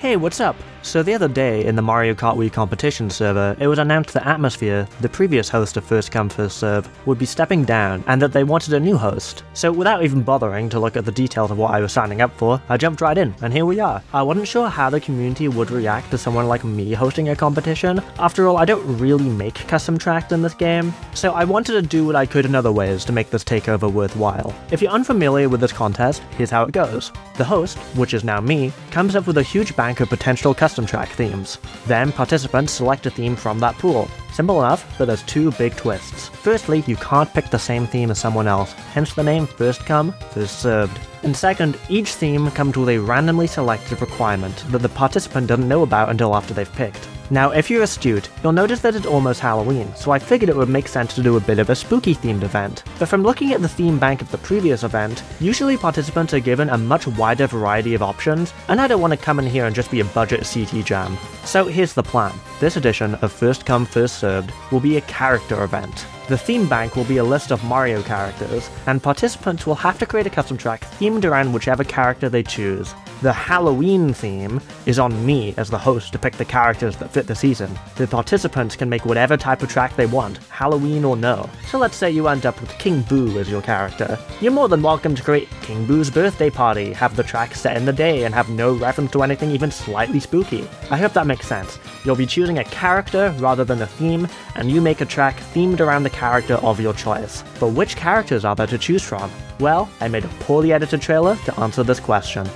Hey, what's up? So the other day in the Mario Kart Wii competition server, it was announced that Atmosphere, the previous host of First Come First Serve, would be stepping down and that they wanted a new host. So without even bothering to look at the details of what I was signing up for, I jumped right in, and here we are. I wasn't sure how the community would react to someone like me hosting a competition. After all, I don't really make custom tracks in this game, so I wanted to do what I could in other ways to make this takeover worthwhile. If you're unfamiliar with this contest, here's how it goes. The host, which is now me, comes up with a huge bank of potential custom track themes. Then participants select a theme from that pool. Simple enough, but there's two big twists. Firstly, you can't pick the same theme as someone else, hence the name First Come, First Served. And second, each theme comes with a randomly selected requirement that the participant doesn't know about until after they've picked. Now, if you're astute, you'll notice that it's almost Halloween, so I figured it would make sense to do a bit of a spooky themed event. But from looking at the theme bank of the previous event, usually participants are given a much wider variety of options, and I don't want to come in here and just be a budget CT jam. So here's the plan. This edition of First Come First Served will be a character event. The theme bank will be a list of Mario characters, and participants will have to create a custom track themed around whichever character they choose. The Halloween theme is on me as the host to pick the characters that fit the season. The participants can make whatever type of track they want, Halloween or no. So let's say you end up with King Boo as your character. You're more than welcome to create King Boo's birthday party, have the track set in the day, and have no reference to anything even slightly spooky. I hope that makes sense. You'll be choosing a character rather than a theme, and you make a track themed around the character of your choice. But which characters are there to choose from? Well, I made a poorly edited trailer to answer this question.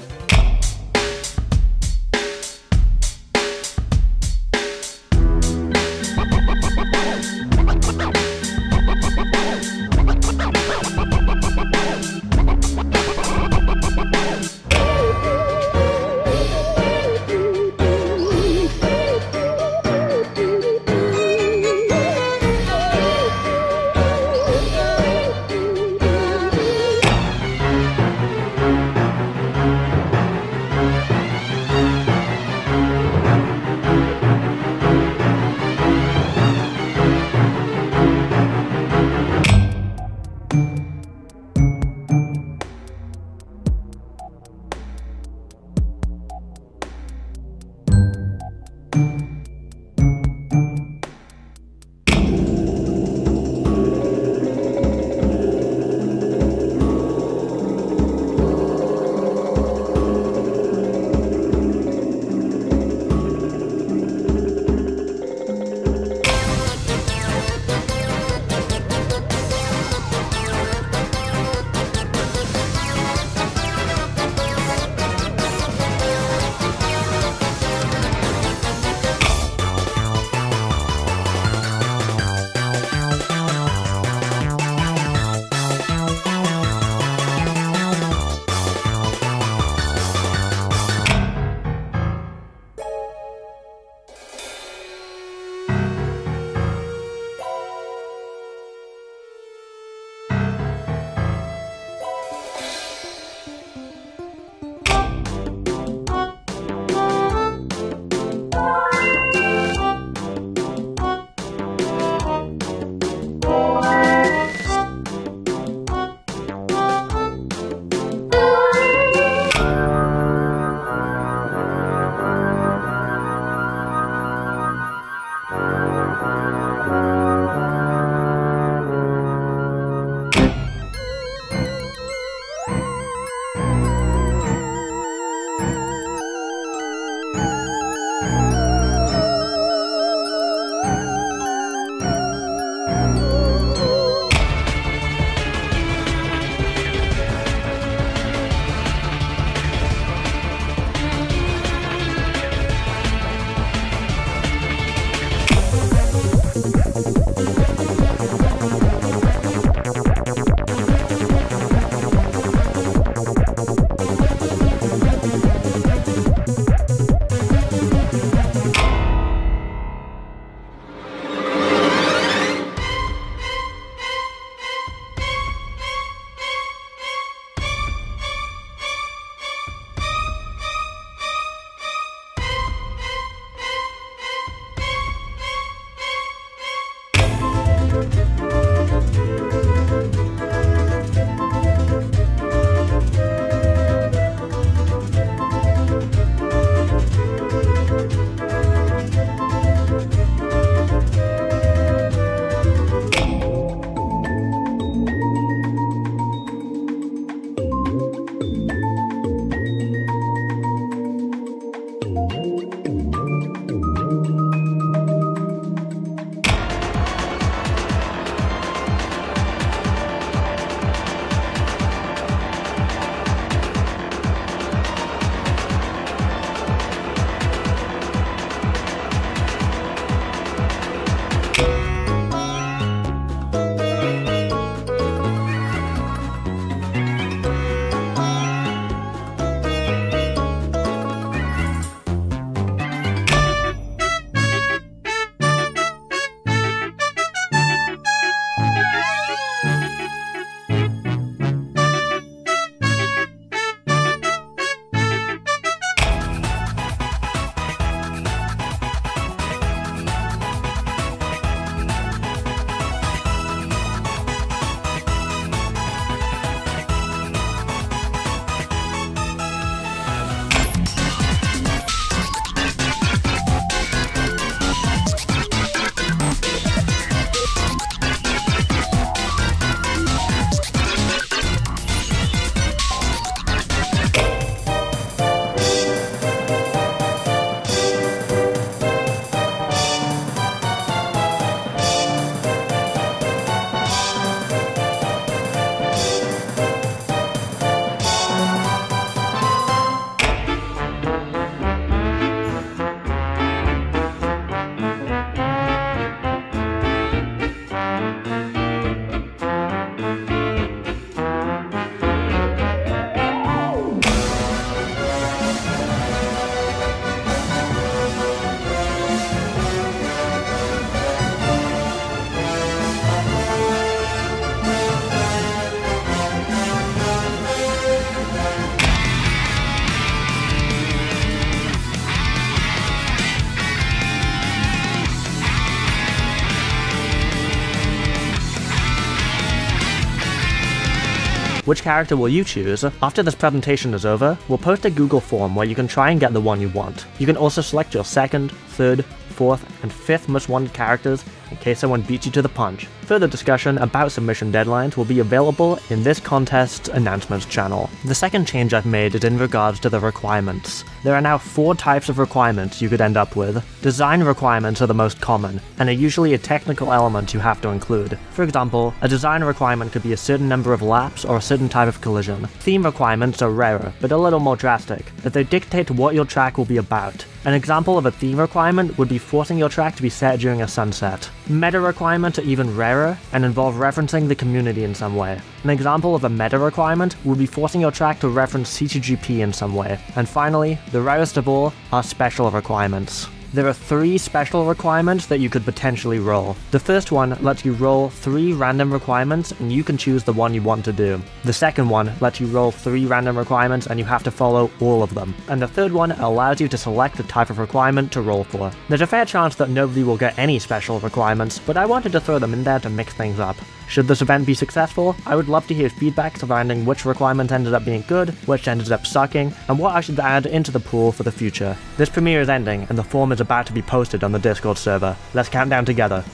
Which character will you choose? After this presentation is over, we'll post a Google form where you can try and get the one you want. You can also select your second, third, fourth, and fifth most wanted characters in case someone beats you to the punch. Further discussion about submission deadlines will be available in this contest's announcements channel. The second change I've made is in regards to the requirements. There are now four types of requirements you could end up with. Design requirements are the most common, and are usually a technical element you have to include. For example, a design requirement could be a certain number of laps or a certain type of collision. Theme requirements are rarer, but a little more drastic, as they dictate what your track will be about. An example of a theme requirement would be forcing your track to be set during a sunset. Meta requirements are even rarer and involve referencing the community in some way. An example of a meta requirement would be forcing your track to reference CTGP in some way. And finally, the rarest of all are special requirements. There are three special requirements that you could potentially roll. The first one lets you roll three random requirements and you can choose the one you want to do. The second one lets you roll three random requirements and you have to follow all of them. And the third one allows you to select the type of requirement to roll for. There's a fair chance that nobody will get any special requirements, but I wanted to throw them in there to mix things up. Should this event be successful, I would love to hear feedback surrounding which requirements ended up being good, which ended up sucking, and what I should add into the pool for the future. This premiere is ending, and the form is about to be posted on the Discord server. Let's count down together.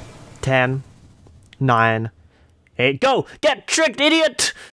10, 9, 8, go! Get tricked, idiot!